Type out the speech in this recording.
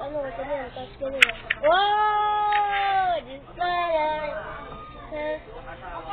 Anu, macam ni hantar sekali. Wow! Jisai! Jisai!